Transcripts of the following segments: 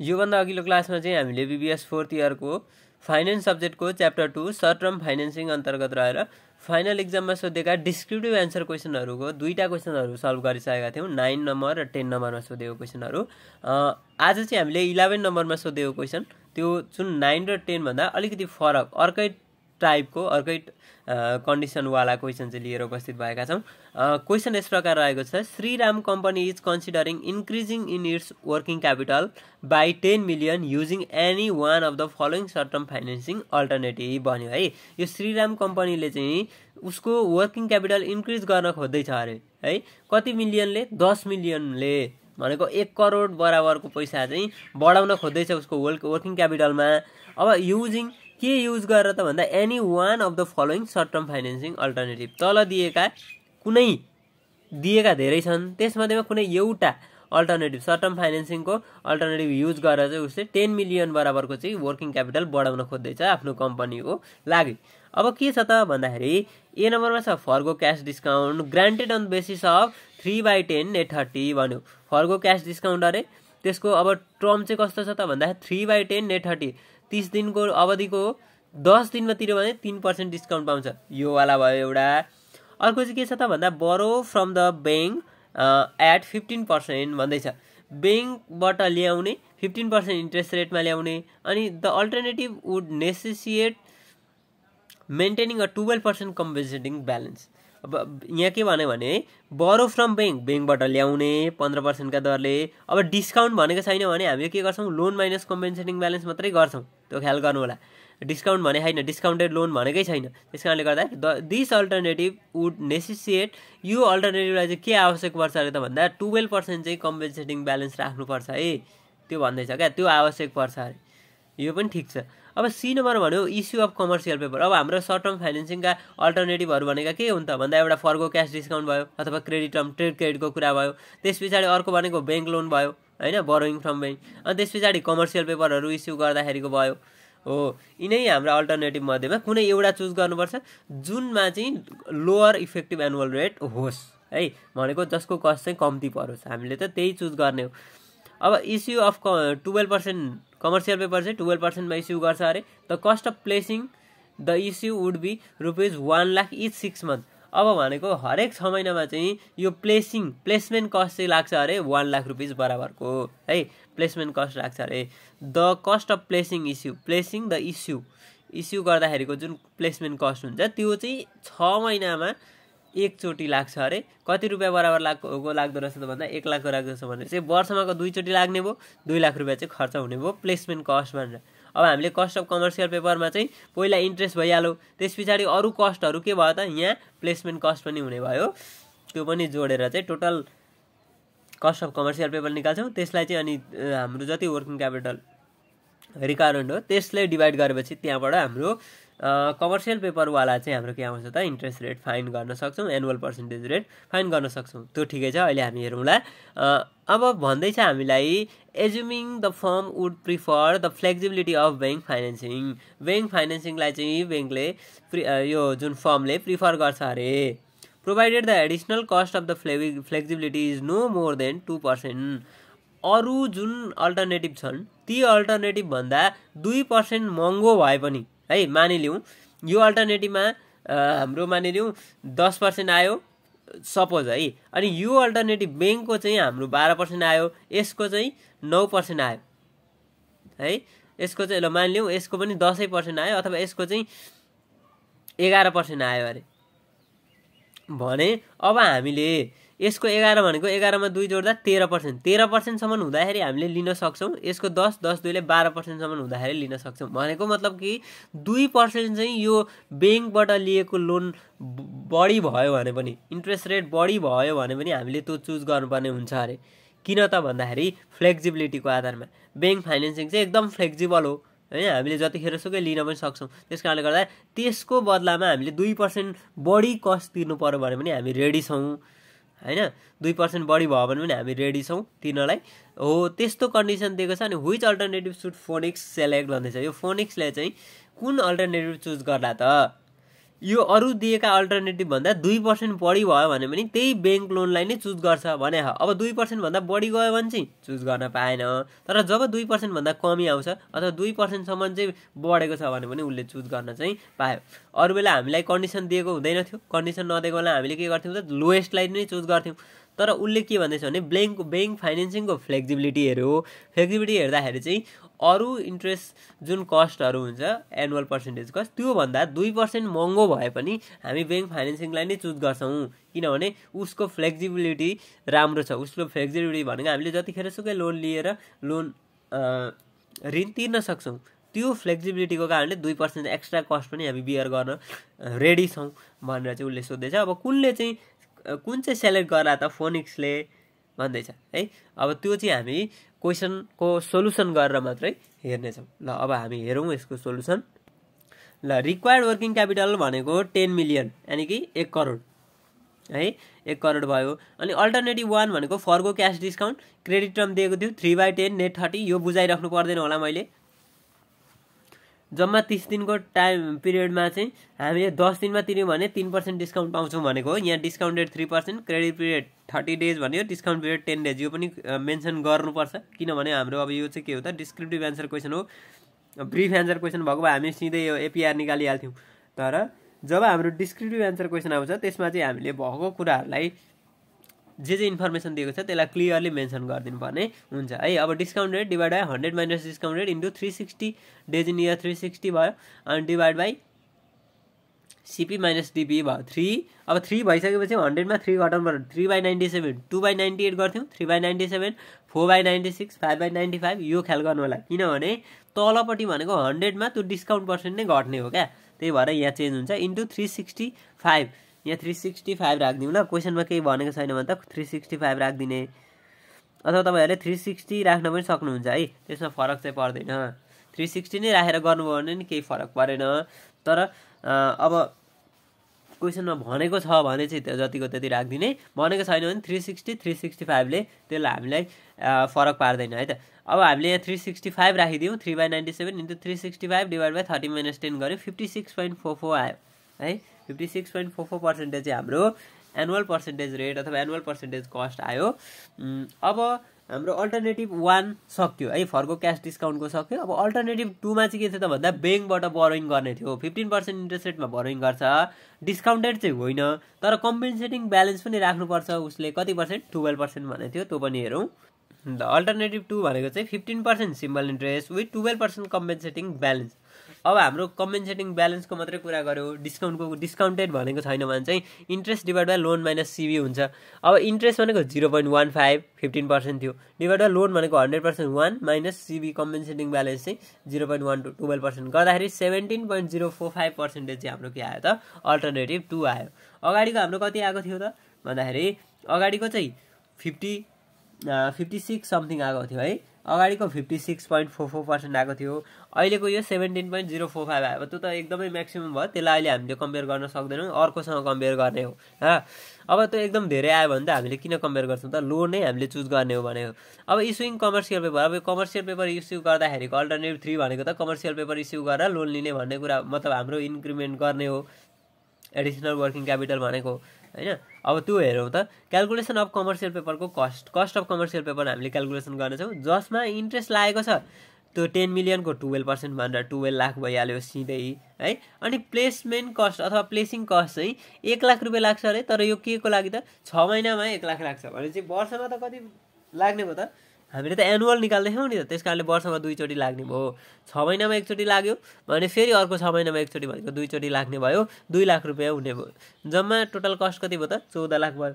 योभन्दा अघिल्लो क्लासमा चाहिँ हामीले बिबिएस फोर्थ इयरको फाइनेन्स सब्जेक्टको chapter two short term financing अन्तर्गत रहेर फाइनल इक्जाममा सोधेका डिस्क्रिप्टिभ एन्सर क्वेसनहरूको दुईवटा क्वेसनहरू सल्भ गरिसकेका थियौँ। नाइन नम्बर र टेन नम्बरमा सोधेको क्वेसनहरू आज चाहिँ हामीले इलेभेन नम्बरमा सोधेको क्वेसन त्यो जुन नाइन र टेनभन्दा अलिकति फरक अर्कै टाइपको अर्कै कन्डिसनवाला क्वेसन चाहिँ लिएर उपस्थित भएका छौँ। क्वेसन यस प्रकार रहेको छ। Shriram company is considering increasing in its working capital by ten million using any one of the following short term financing alternative भन्यो है। यो श्रीराम कम्पनीले चाहिँ उसको वर्किङ क्यापिटल इन्क्रिज गर्न खोज्दैछ अरे है। कति मिलियनले दस मिलियनले भनेको एक करोड बराबरको पैसा चाहिँ बढाउन खोज्दैछ उसको वर्क वर्किङ क्यापिटलमा अब युजिङ के युज गरेर त भन्दा any one of the following short term financing alternative तल दिएका कुनै दिएका धेरै छन्। त्यसमध्येमा कुनै एउटा अल्टरनेटिभ सर्ट टर्म फाइनेन्सिङको अल्टरनेटिभ युज गरेर चाहिँ उसले टेन मिलियन बराबरको चाहिँ वर्किङ क्यापिटल बढाउन खोज्दैछ आफ्नो कम्पनीको लागि। अब के छ त भन्दाखेरि ए नम्बरमा छ forgo cash discount granted on basis of three by ten net thirty भन्यो। फर्गो क्यास डिस्काउन्ट अरे त्यसको अब टर्म चाहिँ कस्तो छ त भन्दाखेरि three by ten net thirty तिस दिनको अवधिको दस दिनमा तिर्यो भने तिन पर्सेन्ट डिस्काउन्ट पाउँछ। योवाला भयो एउटा। अर्को चाहिँ के छ त भन्दा borrow from the bank at fifteen percent भन्दैछ। ब्याङ्कबाट ल्याउने फिफ्टिन पर्सेन्ट इन्ट्रेस्ट रेटमा ल्याउने अनि the alternative would necessitate maintaining a twelve percent compensating balance अब यहाँ के भन्यो भने बरो फ्रम ब्याङ्क ब्याङ्कबाट ल्याउने पन्ध्र पर्सेन्टका दरले अब डिस्काउन्ट भनेको छैन भने हामीले के गर्छौँ? लोन माइनस कम्पेन्सेटिङ ब्यालेन्स मात्रै गर्छौँ। त्यो ख्याल गर्नु होला डिस्काउन्ट भने होइन डिस्काउन्टेड लोन भनेकै छैन। त्यस कारणले गर्दा the this alternative would necessitate यो अल्टरनेटिभलाई चाहिँ के आवश्यक पर्छ अरे त भन्दा टुवेल्भ पर्सेन्ट चाहिँ कम्पेन्सेटिङ ब्यालेन्स राख्नुपर्छ है। त्यो भन्दैछ क्या त्यो आवश्यक पर्छ अरे। यो पनि ठिक छ। अब सी नम्बर भन्यो इस्यु अफ कमर्सियल पेपर अब हाम्रो सर्ट टर्म फाइनेन्सिङका अल्टरनेटिभहरू भनेका के हुन् त? भन्दा एउटा फर्को क्यास डिस्काउन्ट भयो अथवा क्रेडिट टर्म ट्रेड क्रेडिटको कुरा भयो। त्यस पछाडि अर्को भनेको ब्याङ्क लोन भयो होइन? बोरोइङ फ्रम ब्याङ्क अनि त्यस पछाडि कमर्सियल पेपरहरू इस्यु गर्दाखेरिको भयो। हो यिनै हाम्रो अल्टरनेटिभ मध्येमा कुनै एउटा चुज गर्नुपर्छ जुनमा चाहिँ लोवर इफेक्टिभ एनुअल रेट होस्। है भनेको जसको कस्ट चाहिँ कम्ती परोस्। हामीले त त्यही चुज गर्ने हो। अब इस्यु अफ क टुवेल्भ पर्सेन्ट कमर्सियल पेपर चाहिँ टुवेल्भ पर्सेन्टमा इस्यु गर्छ अरे the cost of placing the issue would be rupees one lakh each six month अब भनेको हरेक छ महिनामा चाहिँ यो प्लेसिङ प्लेसमेन्ट कस्ट चाहिँ लाग्छ अरे वान लाख रुपिज बराबरको है प्लेसमेन्ट कस्ट लाग्छ अरे। The cost of placing issue placing the issue issue गर्दाखेरिको जुन प्लेसमेन्ट कस्ट हुन्छ त्यो चाहिँ छ महिनामा एकचोटि लाग्छ अरे? कति रुपियाँ बराबर लाग्को लाग्दो रहेछ त भन्दा एक लाखको लाग्दो भने चाहिँ वर्षमाको दुईचोटि लाग्ने भयो दुई लाख रुपियाँ चाहिँ खर्च हुने भयो प्लेसमेन्ट कस्ट भनेर। अब हामीले कस्ट अफ कमर्सियल पेपरमा चाहिँ पहिला इन्ट्रेस्ट भइहाल्यो त्यस पछाडि अरू कस्टहरू के भयो त? यहाँ प्लेसमेन्ट कस्ट पनि हुने भयो। त्यो पनि जोडेर चाहिँ total cost of commercial paper निकाल्छौँ त्यसलाई चाहिँ अनि हाम्रो जति वर्किङ क्यापिटल रिक्वायरमेन्ट हो। त्यसले डिभाइड गरेपछि त्यहाँबाट हाम्रो कमर्सियल पेपरवाला चाहिँ हाम्रो के आउँछ त? इन्ट्रेस्ट रेट फाइन गर्न सक्छौँ एनुअल पर्सेन्टेज रेट फाइन गर्न सक्छौँ। त्यो ठिकै छ अहिले हामी हेरौँला। अब भन्दैछ हामीलाई assuming the firm would prefer the flexibility of bank financing bank फाइनेन्सिङलाई चाहिँ ब्याङ्कले यो जुन फर्मले प्रिफर गर्छ अरे। Provided the additional cost of the Phule flexibility is no more than two percent अरू जुन अल्टरनेटिभ छन् ती अल्टरनेटिभ भन्दा दुई पर्सेन्ट महँगो भए पनि है मानिलिउँ। यो अल्टरनेटिभमा हाम्रो मानिलिउँ दस पर्सेन्ट आयो सपोज है। अनि यो अल्टरनेटिभ ब्याङ्कको चाहिँ हाम्रो बाह्र पर्सेन्ट आयो यसको चाहिँ नौ पर्सेन्ट आयो है। यसको चाहिँ ल मानिलिउँ यसको पनि दसै पर्सेन्ट आयो अथवा यसको चाहिँ एघार पर्सेन्ट आयो अरे। भने अब हामीले यसको एघार भनेको एघारमा दुई जोड्दा तेह्र पर्सेन्ट तेह्र पर्सेन्टसम्म हुँदाखेरि हामीले लिन सक्छौँ। यसको दस दस दुईले बाह्र पर्सेन्टसम्म हुँदाखेरि लिन सक्छौँ। भनेको मतलब कि दुई पर्सेन्ट चाहिँ यो ब्याङ्कबाट लिएको लोन बढी भयो भने पनि इन्ट्रेस्ट रेट बढी भयो भने पनि हामीले त्यो चुज गर्नुपर्ने हुन्छ अरे। किन त भन्दाखेरि फ्लेक्जिबिलिटीको आधारमा। ब्याङ्क फाइनेन्सिङ चाहिँ एकदम फ्लेक्जिबल हो। होइन हामीले जतिखेर सुकै लिन पनि सक्छौँ। त्यस कारणले गर्दा त्यसको बदलामा हामीले दुई पर्सेन्ट बढी कस्ट तिर्नु पऱ्यो भने पनि हामी रेडी छौँ। होइन? दुई पर्सेन्ट बढी भयो भने पनि हामी रेडी छौँ तिनीहरूलाई। हो त्यस्तो कन्डिसन दिएको छ अनि which alternative should Phoenix select भन्दैछ? यो फोनिक्सले चाहिँ कुन अल्टरनेटिभ चुज गर्ला त? यो अरू दिएका अल्टरनेटिभभन्दा दुई पर्सेन्ट बढी भयो भने पनि त्यही ब्याङ्क लोनलाई नै चुज गर्छ भने अब दुई पर्सेन्टभन्दा बढी गयो भने चाहिँ चुज गर्न पाएन। तर जब दुई पर्सेन्टभन्दा कमी आउँछ अथवा दुई पर्सेन्टसम्म चाहिँ बढेको छ भने पनि उसले चुज गर्न चाहिँ पायो। अरू बेला हामीलाई कन्डिसन दिएको हुँदैन थियो। कन्डिसन नदिएको बेला हामीले के गर्थ्यौँ त? लोएस्टलाई नै चुज गर्थ्यौँ। तर उसले के भन्दैछ भने ब्याङ्क ब्याङ्क फाइनेन्सिङको फ्लेक्सिबिलिटी हेऱ्यो फ्लेक्सिबिलिटी हेर्दाखेरि चाहिँ अरू इन्ट्रेस्ट जुन कस्टहरू हुन्छ एनुअल पर्सेन्टेज कस्ट त्योभन्दा दुई पर्सेन्ट महँगो भए पनि हामी ब्याङ्क फाइनेन्सिङलाई नै चुज गर्छौँ। किनभने उसको फ्लेक्सिबिलिटी राम्रो छ। उसको फ्लेक्सिबिलिटी भनेको हामीले जतिखेर सुकै लोन लिएर लोन ऋण तिर्न सक्छौँ त्यो फ्लेक्सिबिलिटीको कारणले दुई पर्सेन्ट एक्स्ट्रा कस्ट पनि हामी बियर गर्न रेडी छौँ भनेर चाहिँ उसले सोध्दैछ। अब कुनले चाहिँ कुन चाहिँ सेलेक्ट गर्ला त फोनिक्सले भन्दैछ है? अब त्यो चाहिँ हामी क्वेसनको सोल्युसन गरेर मात्रै हेर्नेछौँ। ल अब हामी हेरौँ यसको सोल्युसन। ल रिक्वायर्ड वर्किङ क्यापिटल भनेको टेन मिलियन यानि कि एक करोड है? एक करोड भयो। अनि अल्टरनेटिभ वान भनेको forgo cash discount credit term दिएको थियो three by ten net thirty यो बुझाइराख्नु पर्दैन होला मैले। जम्मा तिस दिनको टाइम पिरियडमा चाहिँ हामीले दस दिनमा तिर्यौँ भने तिन पर्सेन्ट डिस्काउन्ट पाउँछौँ भनेको हो। यहाँ discounted three percent credit period thirty days भन्यो। डिस्काउन्ट पिरियड टेन डेज यो पनि मेन्सन गर्नुपर्छ। किनभने हाम्रो अब यो चाहिँ के हो त? डिस्क्रिप्टिभ एन्सर क्वेसन हो। ब्रिफ एन्सर क्वेसन भएको भए हामी सिधै यो एपिआर निकालिहाल्थ्यौँ। तर जब हाम्रो डिस्क्रिप्टिभ एन्सर क्वेसन आउँछ त्यसमा चाहिँ हामीले भएको कुराहरूलाई जे जे इन्फर्मेसन दिएको छ त्यसलाई क्लियरली मेन्सन गरिदिनु पर्ने हुन्छ। है अब discount rate divide by hundred minus discount rate into three sixty days in year three sixty भयो अनि divide by CP minus DP भयो थ्री अब थ्री भइसकेपछि हन्ड्रेडमा थ्री घटाउनु पर्यो three by ninety seven two by ninety eight गर्थ्यौँ three by ninety seven four by ninety six five by ninety five यो ख्याल गर्नु होला। किनभने तलपट्टि भनेको हन्ड्रेडमा त्यो डिस्काउन्ट पर्सेन्ट नै घट्ने हो क्या। त्यही भएर यहाँ चेन्ज हुन्छ इन्टु थ्री सिक्सटी फाइभ यहाँ थ्री सिक्सटी फाइभ राखिदिउँ ल। क्वेसनमा केही भनेको छैन भने त थ्री सिक्सटी फाइभ राखिदिने। अथवा तपाईँहरूले थ्री सिक्सटी राख्न पनि सक्नुहुन्छ है। त्यसमा फरक चाहिँ पर्दैन। थ्री सिक्सटी नै राखेर गर्नुभयो भने नि केही फरक परेन। तर अब क्वेसनमा भनेको छ भने चाहिँ त्यो जतिको त्यति राखिदिने। भनेको छैन भने थ्री सिक्सटी थ्री सिक्सटी फाइभले त्यसलाई हामीलाई फरक पार्दैन है त। अब हामीले यहाँ three sixty five राखिदिउँ। Three by ninety seven into three sixty five divide by thirty minus ten गऱ्यो। Fifty six point four four आयो। है? Fifty six point four four percentage चाहिँ हाम्रो एनुअल पर्सेन्टेज रेट अथवा एनुअल पर्सेन्टेज कस्ट आयो। अब हाम्रो alternative one सक्यो है फर्को क्यास डिस्काउन्टको सक्यो। अब अल्टरनेटिभ टूमा चाहिँ के थियो त भन्दा ब्याङ्कबाट बरोइङ गर्ने थियो। फिफ्टिन पर्सेन्ट इन्ट्रेस्ट रेटमा बरोइङ गर्छ डिस्काउन्टेड चाहिँ होइन तर कम्पेन्सेटिङ ब्यालेन्स पनि राख्नुपर्छ उसले। कति पर्सेन्ट टुवेल्भ पर्सेन्ट भनेको थियो त्यो पनि हेरौँ। द अल्टरनेटिभ टू भनेको चाहिँ fifteen percent simple interest with twelve percent compensating balance अब हाम्रो कम्पेन्सेटिङ ब्यालेन्सको मात्रै कुरा गऱ्यो डिस्काउन्टको डिस्काउन्टेड भनेको छैन भने चाहिँ interest divide by loan minus CB हुन्छ। अब इन्ट्रेस्ट भनेको zero point one five fifteen percent थियो। डिभाइड बाई लोन भनेको hundred percent one minus CB compensating balance चाहिँ zero point one two twelve percent गर्दाखेरि seventeen point zero four five percentage चाहिँ हाम्रो के आयो त? अल्टरनेटिभ टू आयो। अगाडिको हाम्रो कति आएको थियो त? भन्दाखेरि अगाडिको चाहिँ फिफ्टी फिफ्टी सिक्स समथिङ आएको थियो है। अगाडिको fifty six point four four percent आएको थियो। अहिलेको यो seventeen point zero four five आयो। त्यो त एकदमै म्याक्सिमम् भयो। त्यसलाई अहिले हामीले कम्पेयर गर्न सक्दैनौँ। अर्कोसँग कम्पेयर गर्ने हो अब त्यो एकदम धेरै आयो भने त हामीले किन कम्पेयर गर्छौँ त? लोन नै हामीले चुज गर्ने हो भने हो। अब इस्युइङ कमर्सियल पेपर अब कमर्सियल पेपर इस्यु गर्दाखेरिको अल्टरनेटिभ थ्री भनेको त कमर्सियल पेपर इस्यु गरेर लोन लिने भन्ने कुरा मतलब हाम्रो इन्क्रिमेन्ट गर्ने हो। एडिसनल वर्किङ क्यापिटल भनेको। होइन? अब त्यो हेरौँ त calculation of commercial पेपरको cost cost of commercial paper हामीले क्यालकुलेसन गर्नेछौँ जसमा इन्ट्रेस्ट लागेको छ त्यो टेन मिलियनको टुवेल्भ पर्सेन्ट भनेर टुवेल्भ लाख भइहाल्यो सिधै है? अनि प्लेसमेन्ट कस्ट अथवा प्लेसिङ कस्ट चाहिँ एक लाख रुपियाँ लाग्छ अरे तर यो के को लागि त? छ महिनामा एक लाख लाग्छ भनेपछि वर्षमा त कति लाग्ने भयो त? हामीले त एनुअल निकाल्दैछौँ नि त। त्यस कारणले वर्षमा दुईचोटि लाग्ने भयो। छ महिनामा एकचोटि लाग्यो। भने फेरि अर्को छ महिनामा एकचोटि भनेको दुईचोटि लाग्ने भयो। दुई लाख रुपियाँ हुने भयो। जम्मा टोटल कस्ट कति भयो त? चौध लाख भयो।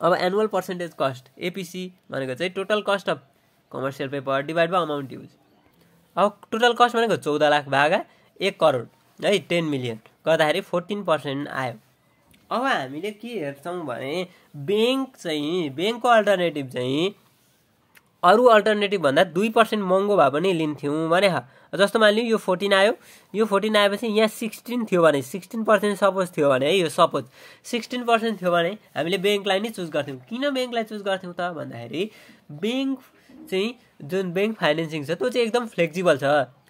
अब एनुअल पर्सेन्टेज कस्ट एपिसी भनेको चाहिँ total cost of commercial paper divide by amount use अब टोटल कस्ट भनेको चौध लाख भागा एक करोड है टेन मिलियन गर्दाखेरि फोर्टिन पर्सेन्ट आयो। अब हामीले के हेर्छौँ भने ब्याङ्क चाहिँ ब्याङ्कको अल्टरनेटिभ चाहिँ अरू अल्टरनेटिभ भन्दा दुई पर्सेन्ट महँगो भए पनि लिन्थ्यौँ भने जस्तो मानिलिउँ यो फोर्टिन आयो। यो फोर्टिन आएपछि यहाँ सिक्सटिन थियो भने सिक्सटिन पर्सेन्ट सपोज थियो भने है यो सपोज सिक्सटिन पर्सेन्ट थियो भने हामीले ब्याङ्कलाई नै चुज गर्थ्यौँ। किन ब्याङ्कलाई चुज गर्थ्यौँ त भन्दाखेरि ब्याङ्क चाहिँ जुन ब्याङ्क फाइनेन्सिङ छ त्यो चाहिँ एकदम फ्लेक्सिबल छ।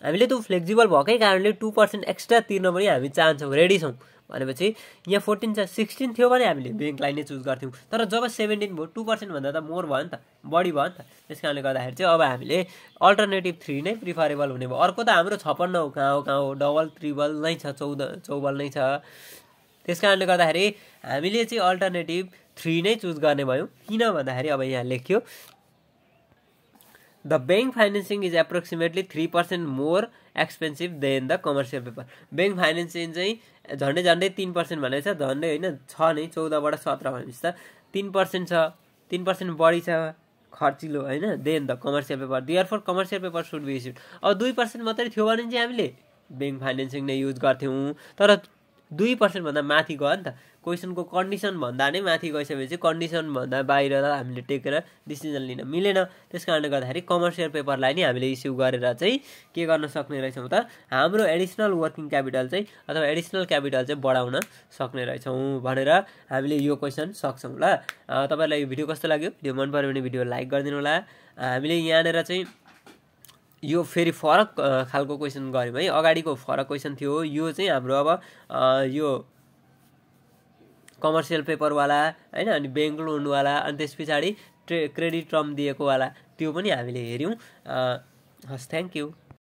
हामीले त्यो फ्लेक्जिबल भएकै कारणले टु पर्सेन्ट एक्स्ट्रा तिर्न पनि हामी चाहन्छौँ रेडी छौँ। भनेपछि यहाँ फोर्टिन छ सिक्सटिन थियो भने हामीले ब्याङ्कलाई नै चुज गर्थ्यौँ। तर जब सेभेन्टिन भयो टु पर्सेन्टभन्दा त मोर भयो नि त बढी भयो नि त। त्यस कारणले गर्दाखेरि चाहिँ अब हामीले अल्टरनेटिभ थ्री नै प्रिफरेबल हुने भयो। अर्को त हाम्रो छप्पन्न हो कहाँ हो कहाँ हो डबल त्रिबल नै छ चौध चौबल नै छ। त्यस कारणले गर्दाखेरि हामीले चाहिँ अल्टरनेटिभ थ्री नै चुज गर्ने भयौँ। किन भन्दाखेरि अब यहाँ लेख्यो the bank financing is approximately three percent more expensive than the commercial paper bank financing चाहिँ झन्डै झन्डै तिन पर्सेन्ट भनेको छ झन्डै होइन छ नै चौधबाट सत्र भनेपछि त तिन पर्सेन्ट छ तिन पर्सेन्ट बढी छ खर्चिलो होइन then the commercial paper therefore commercial paper should be issued अब दुई पर्सेन्ट मात्रै थियो भने चाहिँ हामीले ब्याङ्क फाइनेन्सिङ नै युज गर्थ्यौँ। तर दुई पर्सेन्टभन्दा माथि गयो नि त। क्वेसनको कन्डिसन भन्दा नै माथि गइसकेपछि कन्डिसनभन्दा बाहिर हामीले टेकेर डिसिजन लिन मिलेन। त्यस कारणले गर्दाखेरि कमर्सियल पेपरलाई नै हामीले इस्यु गरेर चाहिँ के गर्न सक्ने रहेछौँ त? हाम्रो एडिसनल वर्किङ क्यापिटल चाहिँ अथवा एडिसनल क्यापिटल चाहिँ बढाउन सक्ने रहेछौँ भनेर हामीले यो क्वेसन सक्छौँ ल। तपाईँलाई यो भिडियो कस्तो लाग्यो? भिडियो मन पऱ्यो भने भिडियो लाइक गरिदिनु होला। हामीले यहाँनिर चाहिँ यो फेरि फरक खालको क्वेसन गऱ्यौँ है। अगाडिको फरक क्वेसन थियो यो चाहिँ हाम्रो अब यो कमर्सियल पेपरवाला होइन अनि ब्याङ्क लोनवाला अनि त्यस पछाडि ट्रे क्रेडिट टर्म दिएकोवाला त्यो पनि हामीले हेऱ्यौँ। हस् थ्याङ्क यू